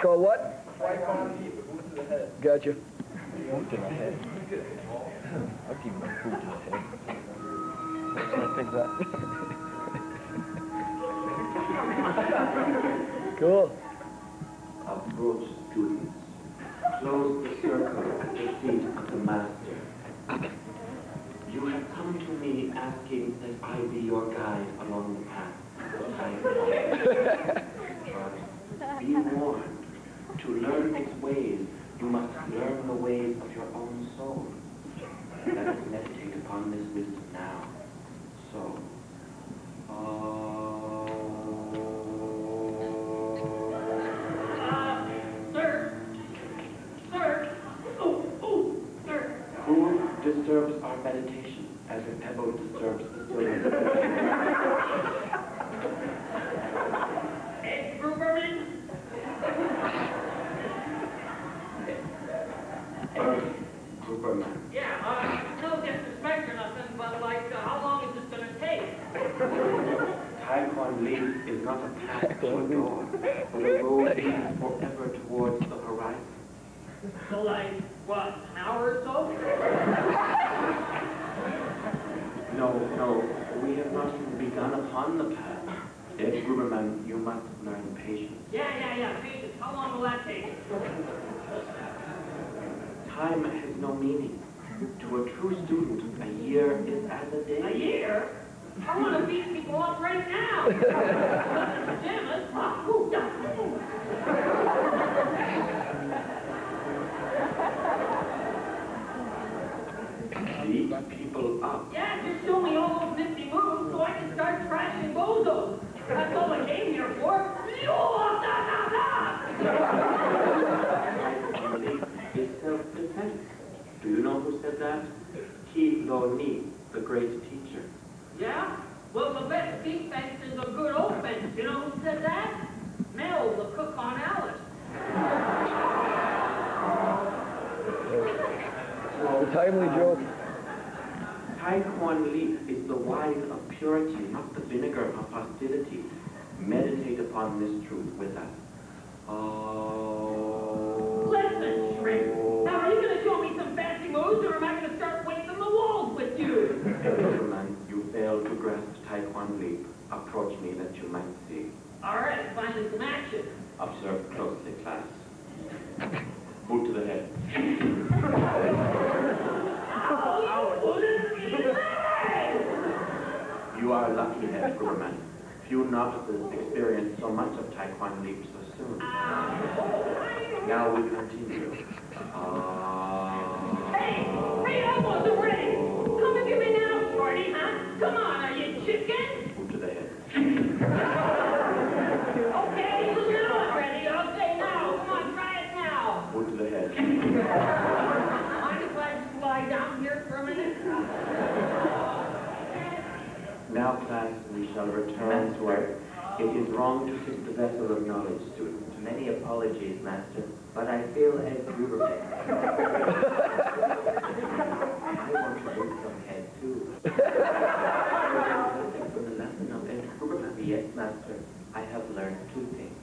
Called what? Gotcha. To. I'll give him a to the head. I think that. Cool. Approach students. Close the circle at the feet of the master. You have come to me asking that I be your guide along the path that I have But be warned, to learn its ways, you must learn the ways of your own soul. Let us meditate upon this wisdom now. So, Uh, sir. Sir. Oh, oh, sir. Who disturbs our meditation as a pebble disturbs the stillness? Taekwon Lee is not a path to a door, but a road leading forever towards the horizon. So like, what, an hour or so? No, no, we have not even begun upon the path. Ed Gruberman, you must learn patience. Yeah, yeah, yeah, patience. How long will that take? Time has no meaning. To a true student, a year is as a day. A year? I want to beat people up right now. Pajamas? Ah, ooh, yeah, ooh. Beat people up. Yeah, just show me all those nifty moves so I can start trashing bozos. That's all I came here for. Yo, da, da, da. Ti Kwan Leep self-defense. Do you know who said that? Ki Lo Ni, the great teacher. Yeah? Well, the best defense is a good offense. You know who said that? Mel, the cook on Alice. A timely um, joke. Ti Kwan Leep is the wine of purity, not the vinegar of hostility. Meditate upon this truth with us. Oh. Listen, Shrink. Now, are you going to show me some fancy moves, or am I going to start waiting the walls with you? Gentlemen, you fail to grasp Ti Kwan Leep. Approach me that you might see. All right, finally some action. Observe closely, class. Are lucky, to have Ed Gruberman. Few novices experience so much of Ti Kwan Leep so soon. Now we continue. Uh, Now, class, we shall return to our... It is wrong to tip the vessel of knowledge, student. Many apologies, Master, but I feel Ed Gruberman. I want to boot some head, too. From the lesson of Ed Gruberman. Yes, Master, I have learned two things.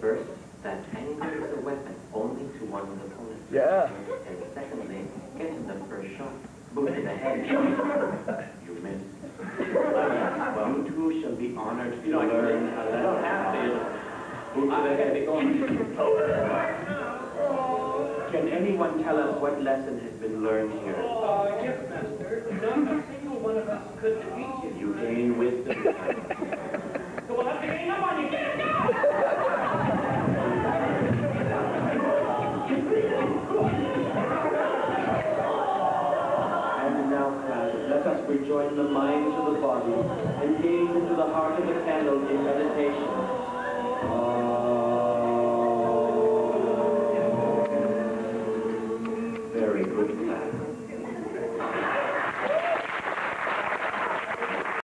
First, that anger is a weapon only to one's opponent. Yeah. And secondly, getting the first shot, boot in the head. You missed. You two shall be honored to learn don't have to. To the head. Can anyone tell us what lesson has been learned here? Oh, yes, Master. Not a single one of us could defeat you. You gain wisdom. Us rejoin the mind to the body and gaze into the heart of the candle in meditation. Ah.